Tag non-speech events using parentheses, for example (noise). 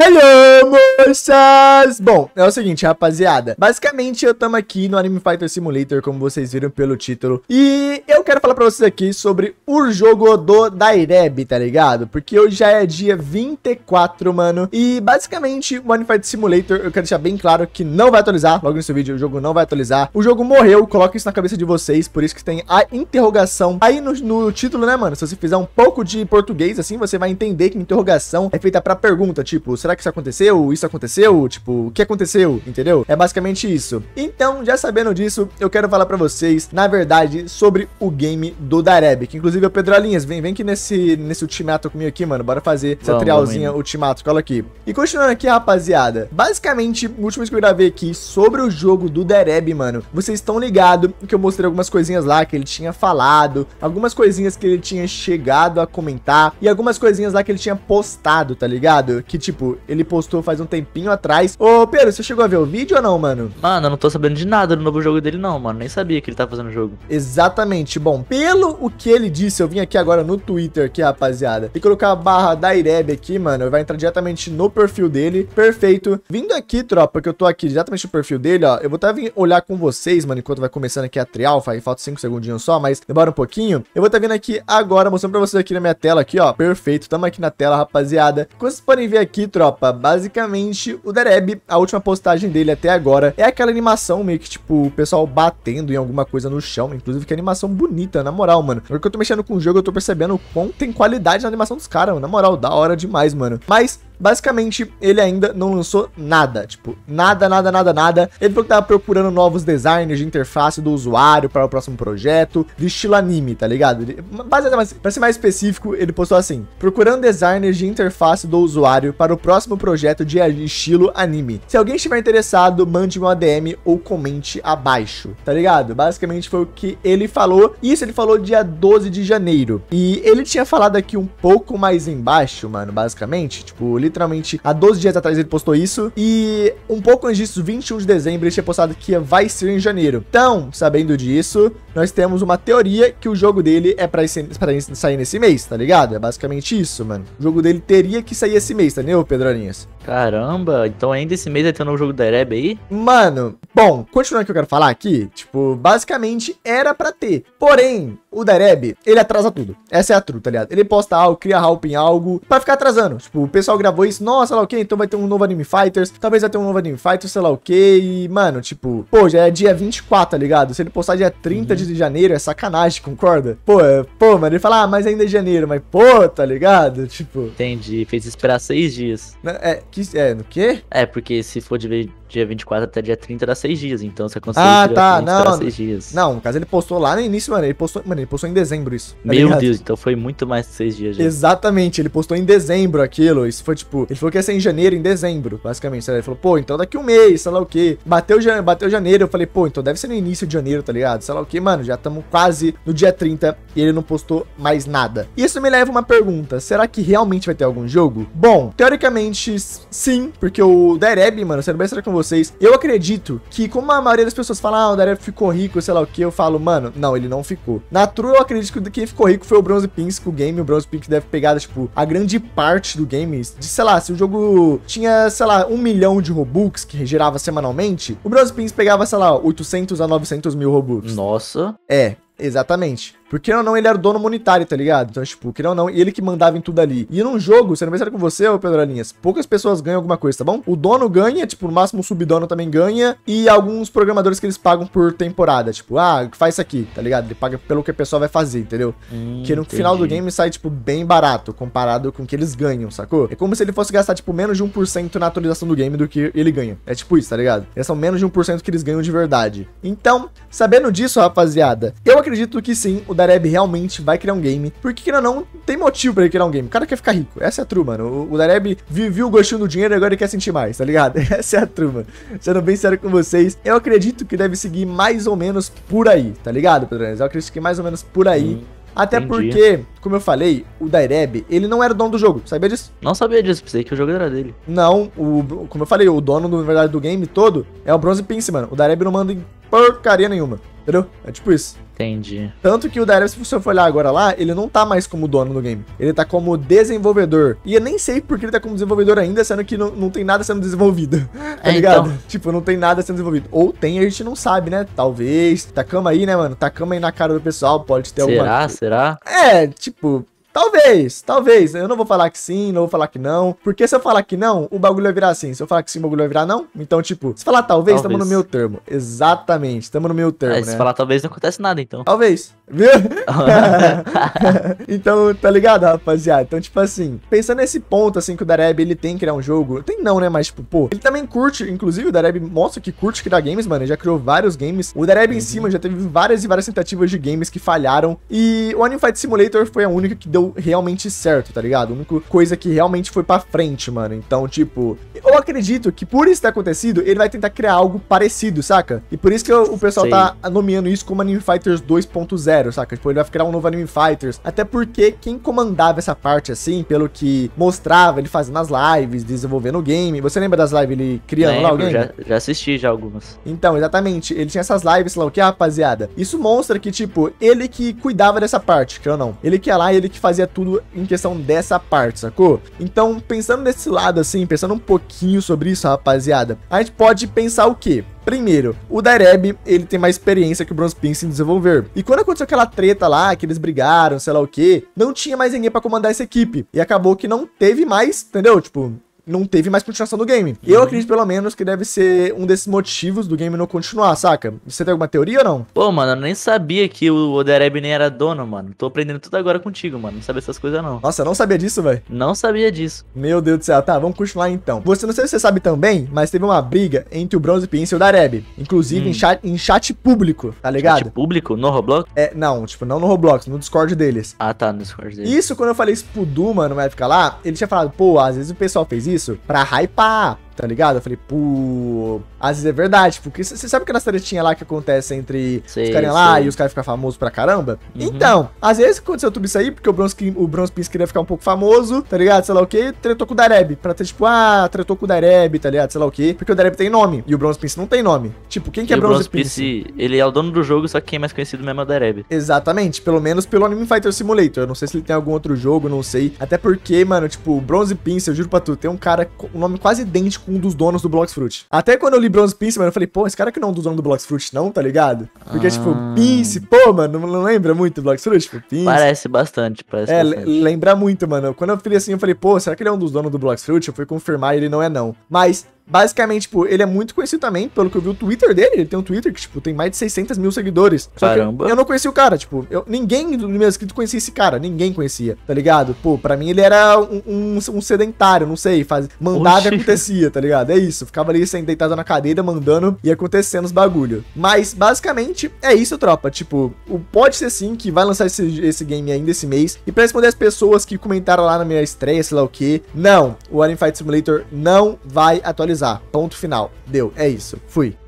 Hello, moças! Bom, é o seguinte, rapaziada. Basicamente, eu tamo aqui no Anime Fighter Simulator, como vocês viram pelo título. E eu quero falar pra vocês aqui sobre o jogo do Daireb, tá ligado? Porque hoje já é dia 24, mano. E, basicamente, o Anime Fighter Simulator, eu quero deixar bem claro que não vai atualizar. Logo nesse vídeo, o jogo não vai atualizar. O jogo morreu, coloca isso na cabeça de vocês. Por isso que tem a interrogação aí no, no título, né, mano? Se você fizer um pouco de português, assim, você vai entender que interrogação é feita pra pergunta, tipo será que isso aconteceu? Isso aconteceu? Tipo, o que aconteceu? Entendeu? É basicamente isso. Então, já sabendo disso, eu quero falar pra vocês, na verdade, sobre o game do Dareb, que inclusive é o Pedro Alinhas, vem, vem aqui nesse, nesse ultimato comigo aqui, mano, bora fazer essa vamos, trialzinha vamos ultimato, cola aqui. E continuando aqui, rapaziada, basicamente, o último que eu gravei aqui sobre o jogo do Dareb, mano, vocês estão ligados que eu mostrei algumas coisinhas lá que ele tinha falado, algumas coisinhas que ele tinha chegado a comentar, e algumas coisinhas lá que ele tinha postado, tá ligado? Que, tipo, ele postou faz um tempinho atrás. Ô, Pedro, você chegou a ver o vídeo ou não, mano? Mano, eu não tô sabendo de nada do novo jogo dele, não, mano. Nem sabia que ele tá fazendo jogo. Exatamente. Bom, pelo o que ele disse, eu vim aqui agora no Twitter aqui, rapaziada. E colocar a barra da Ireb aqui, mano. Vai entrar diretamente no perfil dele. Perfeito. Vindo aqui, tropa, que eu tô aqui diretamente no perfil dele, ó. Eu vou até vir olhar com vocês, mano, enquanto vai começando aqui a trial. Falta 5 segundinhos só, mas demora um pouquinho. Eu vou estar vindo aqui agora, mostrando pra vocês aqui na minha tela aqui, ó. Perfeito. Tamo aqui na tela, rapaziada. Como vocês podem ver aqui, tropa, tropa, basicamente o Dereb, a última postagem dele até agora é aquela animação meio que tipo o pessoal batendo em alguma coisa no chão, inclusive que animação bonita, na moral, mano. Porque eu tô mexendo com o jogo, eu tô percebendo o quão tem qualidade na animação dos caras, na moral, da hora demais, mano. Mas basicamente, ele ainda não lançou nada. Tipo, nada, nada, nada, nada. Ele falou que tava procurando novos designers de interface do usuário para o próximo projeto, de estilo anime, tá ligado? Basicamente, pra ser mais específico, ele postou assim: procurando designers de interface do usuário para o próximo projeto de estilo anime. Se alguém estiver interessado, mande um ADM ou comente abaixo, tá ligado? Basicamente foi o que ele falou. Isso ele falou dia 12 de janeiro. E ele tinha falado aqui um pouco mais embaixo, mano, basicamente, tipo, literalmente há 12 dias atrás ele postou isso. E um pouco antes disso, 21 de dezembro, ele tinha postado que vai ser em janeiro. Então, sabendo disso, nós temos uma teoria que o jogo dele é pra, esse, pra sair nesse mês, tá ligado? É basicamente isso, mano. O jogo dele teria que sair esse mês, tá ligado, Pedro Arinhas? Caramba, então ainda esse mês vai ter um novo jogo da Ereb aí? Mano, bom, continuando o que eu quero falar aqui, tipo, basicamente era pra ter. Porém, o Dereb, ele atrasa tudo. Essa é a truta, tá ligado? Ele posta algo, cria hype em algo pra ficar atrasando. Tipo, o pessoal gravou isso, nossa, sei lá o que, então vai ter um novo Anime Fighters, talvez vai ter um novo Anime Fighters, sei lá o que, e, mano, tipo, pô, já é dia 24, tá ligado? Se ele postar dia 30 uhum. de janeiro, é sacanagem, concorda? Pô, é, pô, mano, ele fala, ah, mas ainda é janeiro, mas pô, tá ligado? Tipo... Entendi, fez esperar seis dias. É, que, é, no quê? É, porque se for de dia 24 até dia 30 dá 6 dias, então você consegue Ah, tá, não. 6 dias. Não, no caso ele postou lá no início, mano, ele postou, mano, ele postou em dezembro isso. Tá Meu ligado? Deus, então foi muito mais de 6 dias já. Exatamente, ele postou em dezembro aquilo, isso foi tipo, ele falou que ia ser em janeiro, em dezembro, basicamente, ele falou, pô, então daqui um mês, sei lá o que, bateu, bateu janeiro, eu falei, pô, então deve ser no início de janeiro, tá ligado, sei lá o que, mano, já estamos quase no dia 30 e ele não postou mais nada. Isso me leva a uma pergunta, será que realmente vai ter algum jogo? Bom, teoricamente, sim, porque o Dereb, mano, sendo bem sério com vocês, eu acredito que, como a maioria das pessoas fala, ah, o Dario ficou rico, sei lá o que, eu falo, mano, não, ele não ficou. Na true, eu acredito que quem ficou rico foi o Bronze Pinks com o game. O Bronze Pinks deve pegar, tipo, a grande parte do game. De, sei lá, se o jogo tinha, sei lá, um milhão de Robux que gerava semanalmente, o Bronze Pinks pegava, sei lá, 800 a 900 mil Robux. Nossa. É, exatamente. Porque ou não, ele era o dono monetário, tá ligado? Então, tipo, que ou não, ele que mandava em tudo ali. E num jogo, sendo bem sério com você, ô Pedro Alinhas, poucas pessoas ganham alguma coisa, tá bom? O dono ganha, tipo, no máximo o subdono também ganha. E alguns programadores que eles pagam por temporada. Tipo, ah, faz isso aqui, tá ligado? Ele paga pelo que a pessoa vai fazer, entendeu? Hum, que no entendi. final do game sai, tipo, bem barato comparado com o que eles ganham, sacou? É como se ele fosse gastar, tipo, menos de 1% na atualização do game do que ele ganha. É tipo isso, tá ligado? Eles são menos de 1% que eles ganham de verdade. Então, sabendo disso, rapaziada, eu acredito que sim, o Dareb realmente vai criar um game. Porque, que não, tem motivo pra ele criar um game. O cara quer ficar rico. Essa é a true, mano. O, o Dareb viu o gostinho do dinheiro e agora ele quer sentir mais, tá ligado? (laughs) Essa é a true, mano. Sendo bem sério com vocês, eu acredito que deve seguir mais ou menos por aí, tá ligado, Pedrones? Eu acredito que mais ou menos por aí. Hum. Até Entendi. porque, como eu falei, o Daireb, ele não era o dono do jogo. Sabia disso? Não sabia disso, pensei que o jogo era dele. Não, o, como eu falei, o dono, na verdade, do game todo é o Bronze Pince, mano. O Daireb não manda em porcaria nenhuma. Entendeu? É tipo isso. Entendi. Tanto que o Dareb, se você for olhar agora lá, ele não tá mais como dono do game. Ele tá como desenvolvedor. E eu nem sei por que ele tá como desenvolvedor ainda, sendo que não, não tem nada sendo desenvolvido. (laughs) Tá É, ligado? então. Tipo, não tem nada sendo desenvolvido. Ou tem, a gente não sabe, né? Talvez. Tacama aí, né, mano? Tacama aí na cara do pessoal, pode ter alguma Será? Será? é, tipo, talvez, talvez. Eu não vou falar que sim, não vou falar que não. Porque se eu falar que não, o bagulho vai virar sim. Se eu falar que sim, o bagulho vai virar não. Então, tipo, se falar talvez, tamo no meu termo. Exatamente, tamo no meu termo, Aí, né? se falar talvez não acontece nada, então. Talvez, viu? (laughs) (laughs) então, tá ligado, rapaziada? Então, tipo assim, pensando nesse ponto, assim, que o Dareb, ele tem que criar um jogo. Tem não, né? Mas, tipo, pô, ele também curte. Inclusive, o Dareb mostra que curte criar games, mano. Ele já criou vários games. O Dareb em cima já teve várias e várias tentativas de games que falharam. E o Anime Fight Simulator foi a única que deu realmente certo, tá ligado? A única coisa que realmente foi pra frente, mano. Então, tipo, eu acredito que por isso ter acontecido, ele vai tentar criar algo parecido, saca? E por isso que o pessoal Sei. tá nomeando isso como Anime Fighters 2.0, saca? Tipo, ele vai criar um novo Anime Fighters. Até porque quem comandava essa parte, assim, pelo que mostrava ele fazendo as lives, desenvolvendo o game. Você lembra das lives ele criando lá o Lembro, game? já, já assisti já algumas. Então, exatamente. Ele tinha essas lives, lá o que, rapaziada. Isso mostra que, tipo, ele que cuidava dessa parte, que eu não. Ele que ia lá, ele que fazia tudo em questão dessa parte, sacou? Então, pensando nesse lado, assim, pensando um pouquinho sobre isso, rapaziada, a gente pode pensar o quê? Primeiro, o Dareb, ele tem mais experiência que o Bronze Pince em desenvolver. E quando aconteceu aquela treta lá, que eles brigaram, sei lá o que, não tinha mais ninguém pra comandar essa equipe. E acabou que não teve mais, entendeu? Tipo, não teve mais continuação do game. Eu acredito, pelo menos, que deve ser um desses motivos do game não continuar, saca? Você tem alguma teoria ou não? Pô, mano, eu nem sabia que o Odereb nem era dono, mano. Tô aprendendo tudo agora contigo, mano. Não sabia essas coisas, não. Nossa, eu não sabia disso, velho. Não sabia disso. Meu Deus do céu. Tá, vamos continuar então. Você não sei se você sabe também, mas teve uma briga entre o Bronze Pince e o Dareb. Inclusive Hum. em, chat, em chat público, tá ligado? Chat público no Roblox? É, não, tipo, não no Roblox, no Discord deles. Ah, tá, no Discord dele. Isso, quando eu falei isso pro Duma numa época lá, ele tinha falado, pô, às vezes o pessoal fez isso pra hypar, tá ligado? Eu falei, pô, às vezes é verdade, porque você sabe aquelas tretinhas lá que acontece entre Sei, os caras lá e os caras ficam famosos pra caramba? Uhum. Então, às vezes aconteceu tudo isso aí, porque o Bronze, o Bronze Pince queria ficar um pouco famoso, tá ligado? Sei lá o que, tretou com o Dareb, pra ter tipo, ah, tretou com o Dareb, tá ligado? Sei lá o que, porque o Dareb tem nome e o Bronze Pince não tem nome. Tipo, quem que E é o Bronze, Bronze Pince? Pince, ele é o dono do jogo, só que quem é mais conhecido mesmo é o Dereb. Exatamente, pelo menos pelo Anime Fighter Simulator. Eu não sei se ele tem algum outro jogo, não sei. Até porque, mano, tipo, Bronze Pince, eu juro pra tu, tem um cara com um nome quase idêntico um dos donos do Blox Fruit. Até quando eu li Bronze Pince, mano, eu falei, pô, esse cara que não é um dos donos do Blox Fruit, não, tá ligado? Porque, Ah. tipo, Pince, pô, mano, não, não lembra muito do Blox Fruit? Tipo, Pince. Parece bastante, parece É, bastante. le- lembra muito, mano. Quando eu falei assim, eu falei, pô, será que ele é um dos donos do Blox Fruit? Eu fui confirmar e ele não é, não. Mas, basicamente, tipo, ele é muito conhecido também, pelo que eu vi o Twitter dele. Ele tem um Twitter que, tipo, tem mais de 600 mil seguidores. Que eu, Caramba. eu não conhecia o cara, tipo, eu, ninguém do meu inscrito conhecia esse cara. Ninguém conhecia, tá ligado? Pô, pra mim ele era um, um- um sedentário, não sei, faz, mandava e acontecia, tá ligado? É isso. Ficava ali sem deitado na cadeira, mandando e acontecendo os bagulho. Mas, basicamente, é isso, tropa. Tipo, o, pode ser sim que vai lançar esse, esse game ainda esse mês. E pra responder as pessoas que comentaram lá na minha estreia, sei lá o que, não, o Anime Fight Simulator não vai atualizar. Ponto final. Deu, é isso. Fui.